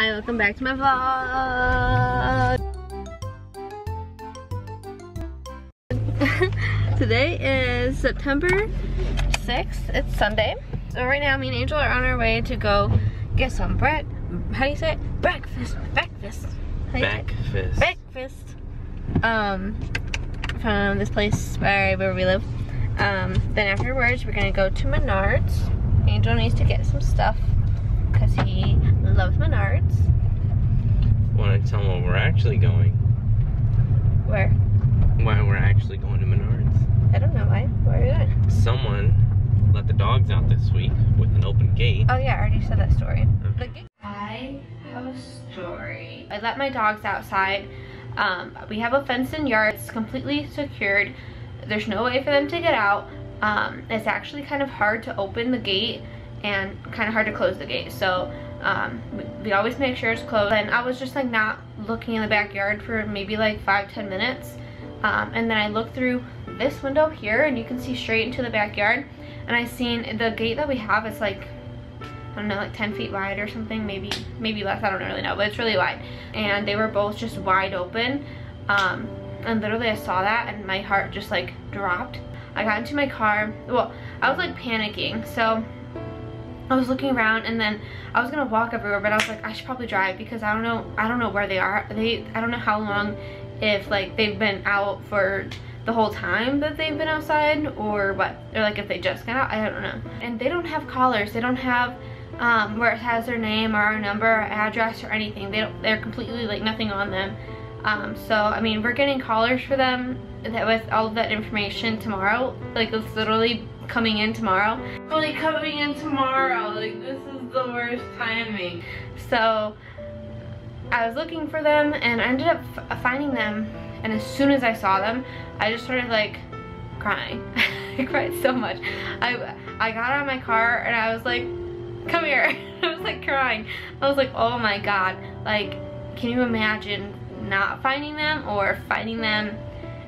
Hi, welcome back to my vlog. Today is September 6th. It's Sunday. So right now me and Angel are on our way to go get some bread. How do you say it? Breakfast. Breakfast. Breakfast. Breakfast. Um, from this place where, where we live. Um, then afterwards we're gonna go to Menards. Angel needs to get some stuff because he loves Menards. Want to tell them where we're actually going? Where? Why we're actually going to Menards? I don't know why. Where are you going? Someone let the dogs out this week with an open gate. Oh yeah, I already said that story. I have a story. I let my dogs outside. Um, we have a fenced-in yard. It's completely secured. There's no way for them to get out. Um, it's actually kind of hard to open the gate and kind of hard to close the gate. So um, we, always make sure it's closed. And I was just like not looking in the backyard for maybe like five, ten minutes. Um, and then I looked through this window here and you can see straight into the backyard. And I seen the gate that we have is like I don't know, like 10 feet wide or something, maybe maybe less, I don't really know, but it's really wide. And they were both just wide open. Um, and literally I saw that and my heart just like dropped. I got into my car, well, I was like panicking, so I was looking around and then I was gonna walk everywhere, but I was like, I should probably drive because I don't know, I don't know where they are. They, I don't know how long, if like they've been out for the whole time that they've been outside or what, or like if they just got out, I don't know. And they don't have collars, they don't have um, where it has their name or number or address or anything. They don't, they're completely like nothing on them. Um, so, I mean, we're getting collars for them that with all of that information tomorrow. Like, it's literally coming in tomorrow. Only coming in tomorrow. Like, this is the worst timing. So, I was looking for them and I ended up finding them. And as soon as I saw them, I just started like crying. I cried so much. I, I got out of my car and I was like, come here. I was like crying. I was like, oh my god. Like, can you imagine not finding them or finding them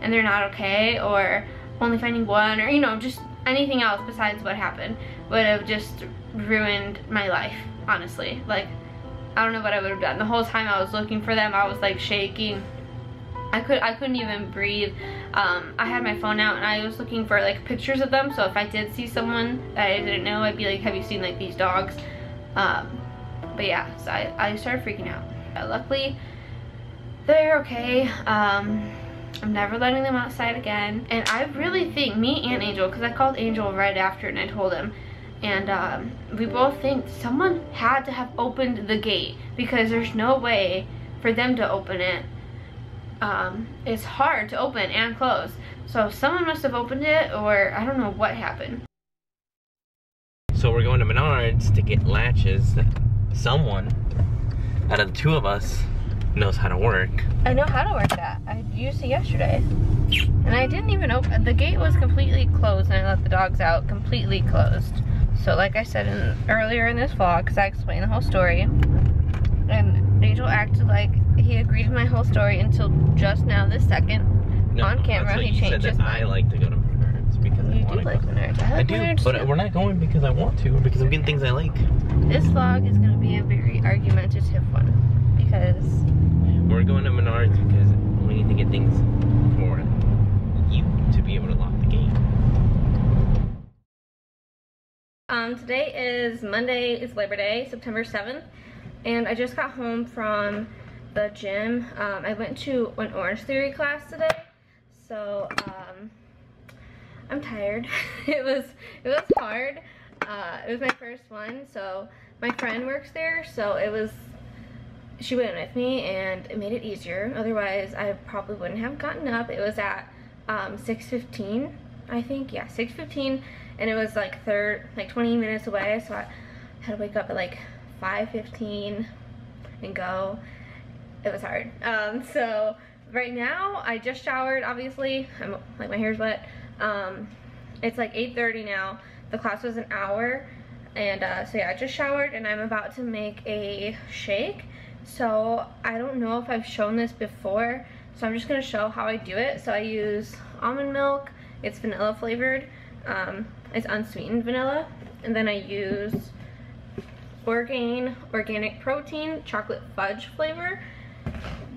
and they're not okay or only finding one or, you know, just anything else besides what happened would have just ruined my life, honestly. Like, I don't know what I would have done. The whole time I was looking for them, I was like shaking. I could I couldn't even breathe. Um, I had my phone out and I was looking for like pictures of them. So if I did see someone that I didn't know, I'd be like, have you seen like these dogs? Um, but yeah, so I, I started freaking out. Uh, luckily, they're okay. Um, I'm never letting them outside again. And I really think, me and Angel, because I called Angel right after and I told him, and um, we both think someone had to have opened the gate because there's no way for them to open it um, it's hard to open and close. So someone must have opened it or I don't know what happened. So we're going to Menards to get latches someone out of the two of us knows how to work. I know how to work that. I used it yesterday. And I didn't even open, the gate was completely closed and I let the dogs out completely closed. So like I said in, earlier in this vlog, because I explained the whole story, and Angel acted like he agreed with my whole story until just now, this second, no, on camera. He changed his mind. I like to go to Menards because you I do like Menards. I, like I do, Menards but too. we're not going because I want to, because I'm getting things I like. This vlog is going to be a very argumentative one because we're going to Menards because we need to get things for you to be able to lock the gate. Um, today is Monday, it's Labor Day, September 7th, and I just got home from the gym. Um, I went to an Orange Theory class today, so um, I'm tired. it was it was hard. Uh, it was my first one, so my friend works there, so it was she went with me and it made it easier. Otherwise, I probably wouldn't have gotten up. It was at um, 6:15, I think. Yeah, 6:15, and it was like third, like 20 minutes away. So I had to wake up at like 5:15 and go it was hard. Um, so right now I just showered, obviously. I'm like my hair's wet. Um, it's like 8.30 now. The class was an hour. And uh, so yeah, I just showered and I'm about to make a shake. So I don't know if I've shown this before. So I'm just gonna show how I do it. So I use almond milk. It's vanilla flavored. Um, it's unsweetened vanilla. And then I use Orgain Organic Protein Chocolate Fudge flavor.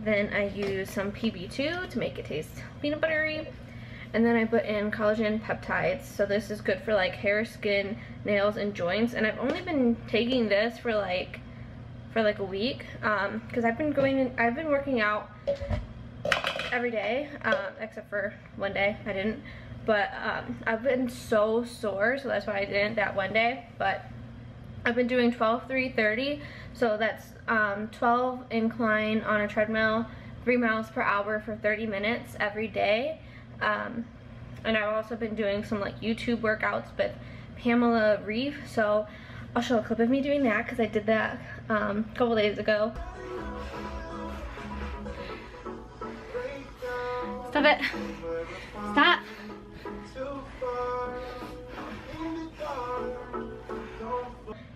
Then I use some PB2 to make it taste peanut buttery. And then I put in collagen peptides. So this is good for like hair, skin, nails, and joints. And I've only been taking this for like for like a week um because um, I've been going in, I've been working out every day um, except for one day I didn't but um, I've been so sore so that's why I didn't that one day but I've been doing 12 3 30 so that's um, 12 incline on a treadmill, three miles per hour for 30 minutes every day. Um, and I've also been doing some like YouTube workouts with Pamela Reif. So I'll show a clip of me doing that because I did that um, a couple days ago. Stop it. Stop.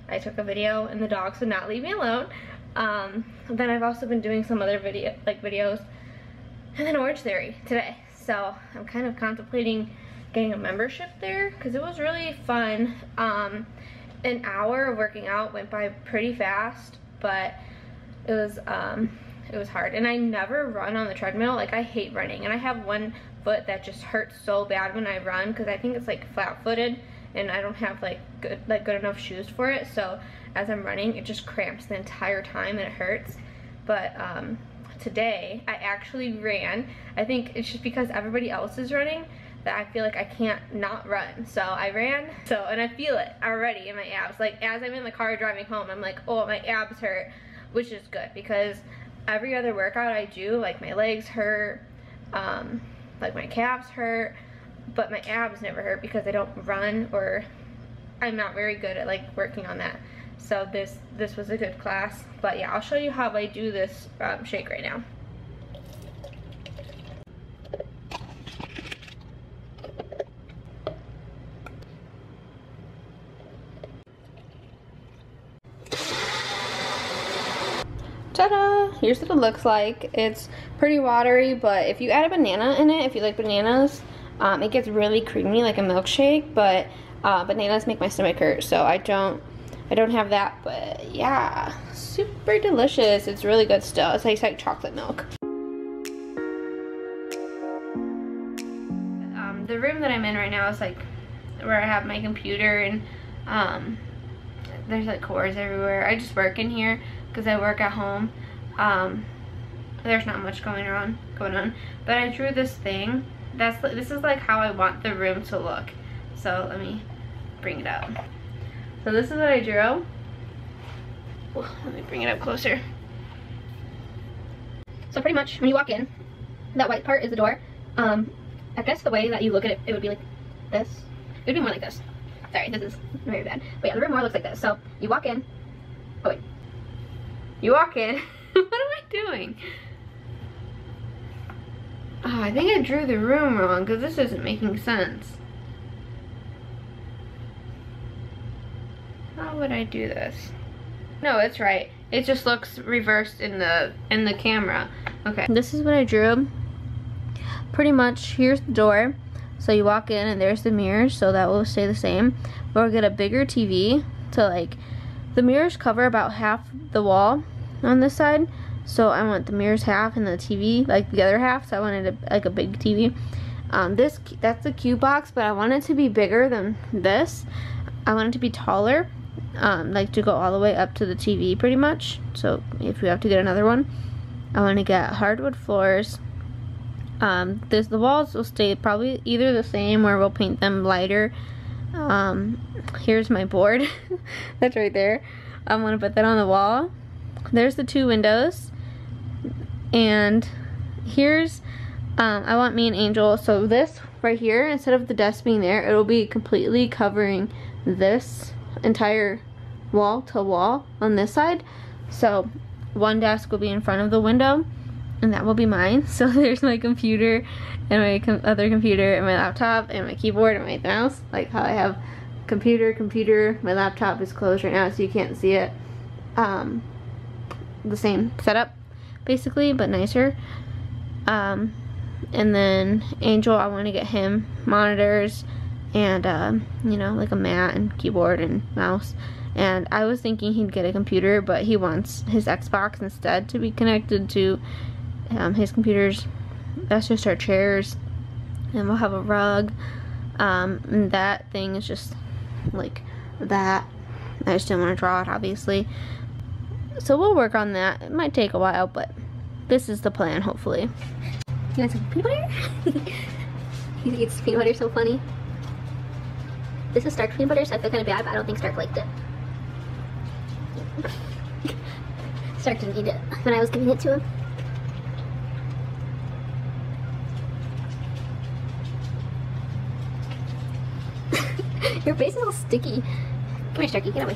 I took a video and the dogs would not leave me alone. Um, then I've also been doing some other video, like videos, and then Orange Theory today. So I'm kind of contemplating getting a membership there because it was really fun. Um, an hour of working out went by pretty fast, but it was um, it was hard. And I never run on the treadmill. Like I hate running, and I have one foot that just hurts so bad when I run because I think it's like flat-footed and I don't have like good like good enough shoes for it. So as I'm running it just cramps the entire time and it hurts. But um, today I actually ran. I think it's just because everybody else is running that I feel like I can't not run so I ran so and I feel it already in my abs like as I'm in the car driving home I'm like oh my abs hurt which is good because every other workout I do like my legs hurt um, like my calves hurt but my abs never hurt because I don't run or I'm not very good at like working on that. So this this was a good class. But yeah, I'll show you how I do this um, shake right now. Ta-da! Here's what it looks like. It's pretty watery, but if you add a banana in it, if you like bananas, um, it gets really creamy like a milkshake, but uh, bananas make my stomach hurt, so I don't I don't have that, but yeah, super delicious. It's really good still. It tastes like chocolate milk. Um, the room that I'm in right now is like where I have my computer and um, there's like cords everywhere. I just work in here because I work at home. Um, there's not much going on, going on, but I drew this thing that's this is like how I want the room to look. So let me bring it up. So this is what I drew. let me bring it up closer. So pretty much when you walk in, that white part is the door. Um, I guess the way that you look at it, it would be like this. It would be more like this. Sorry, this is very bad. But yeah, the room more looks like this. So you walk in. Oh wait. You walk in. what am I doing? Oh, I think I drew the room wrong because this isn't making sense. How would I do this? No, it's right. It just looks reversed in the in the camera. Okay. This is what I drew. Pretty much, here's the door. So you walk in and there's the mirror, so that will stay the same. We'll get a bigger TV to like, the mirrors cover about half the wall on this side. So I want the mirrors half and the TV like the other half. So I wanted a, like a big TV. Um, this that's the cube box, but I want it to be bigger than this. I want it to be taller, um, like to go all the way up to the TV pretty much. So if we have to get another one, I want to get hardwood floors. Um, this the walls will stay probably either the same or we'll paint them lighter. Um, here's my board. that's right there. I'm gonna put that on the wall. There's the two windows and here's um, I want me an angel so this right here instead of the desk being there it'll be completely covering this entire wall to wall on this side. So one desk will be in front of the window and that will be mine. So there's my computer and my com other computer and my laptop and my keyboard and my mouse. Like how I have computer computer my laptop is closed right now so you can't see it. Um, the same setup basically, but nicer. Um, and then Angel, I want to get him monitors and, uh, you know, like a mat and keyboard and mouse. And I was thinking he'd get a computer, but he wants his Xbox instead to be connected to um, his computers. That's just our chairs. And we'll have a rug. Um, and that thing is just like that. I just didn't want to draw it, obviously. So we'll work on that. It might take a while, but this is the plan, hopefully. You want some peanut butter? he eats peanut butter so funny. This is Stark peanut butter, so I feel kind of bad, but I don't think Stark liked it. Stark didn't eat it when I was giving it to him. Your face is all sticky. Come here, Starky, get away.